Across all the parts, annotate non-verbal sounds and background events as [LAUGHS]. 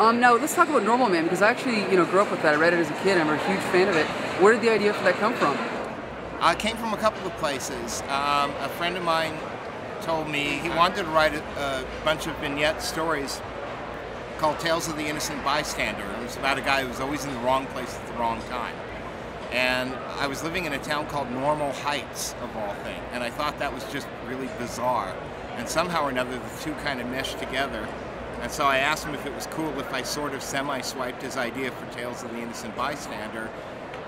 Um, now let's talk about Normal Man because I actually, you know, grew up with that. I read it as a kid. I'm a huge fan of it. Where did the idea for that come from? Uh, it came from a couple of places. Um, a friend of mine told me he wanted to write a, a, bunch of vignette stories called Tales of the Innocent Bystander. It was about a guy who was always in the wrong place at the wrong time. And I was living in a town called Normal Heights, of all things, and I thought that was just really bizarre. And somehow or another, the two kind of meshed together. And so I asked him if it was cool if I sort of semi-swiped his idea for Tales of the Innocent Bystander,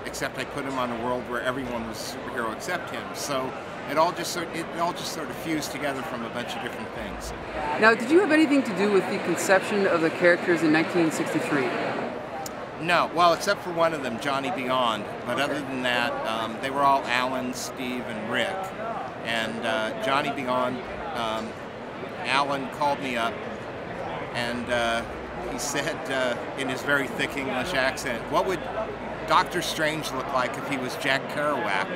except I put him on a world where everyone was a superhero except him. So it all just sort it all just sort of fused together from a bunch of different things. Now, did you have anything to do with the conception of the characters in 1963? No, well, except for one of them, Johnny Beyond. But okay. other than that, um, they were all Alan, Steve, and Rick. And uh, Johnny Beyond, um, Alan called me up, and uh, he said uh, in his very thick English accent, "What would Doctor Strange look like if he was Jack Kerouac?"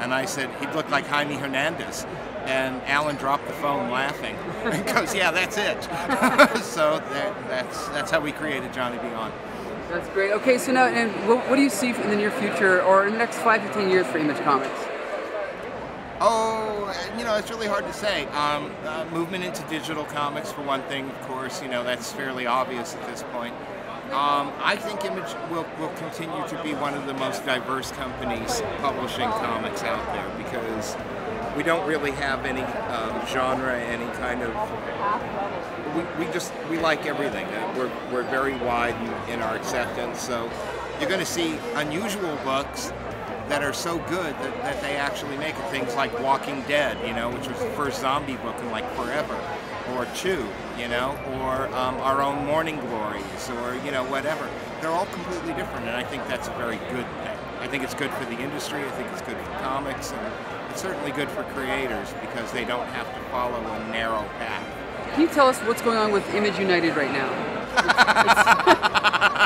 And I said, "He'd look like Jaime Hernandez." And Alan dropped the phone laughing [LAUGHS] and goes, "Yeah, that's it." [LAUGHS] so that, that's that's how we created Johnny Beyond. That's great. Okay, so now, and what, what, do you see in the near future or in the next five to ten years for Image Comics? Oh, you know, it's really hard to say. Um, uh, movement into digital comics, for one thing, of course, you know, that's fairly obvious at this point. Um, I think Image will, will continue to be one of the most diverse companies publishing comics out there because we don't really have any um, genre, any kind of. We, we just we like everything. Uh, we're, we're very wide in, in our acceptance. So you're going to see unusual books that are so good that, that they actually make it. Things like Walking Dead, you know, which was the first zombie book in like forever, or Chew, you know, or um, Our Own Morning Glories, or you know, whatever. They're all completely different, and I think that's a very good thing. I think it's good for the industry. I think it's good for comics, and it's certainly good for creators because they don't have to follow a narrow path. Can you tell us what's going on with Image United right now? [LAUGHS] [LAUGHS] [LAUGHS]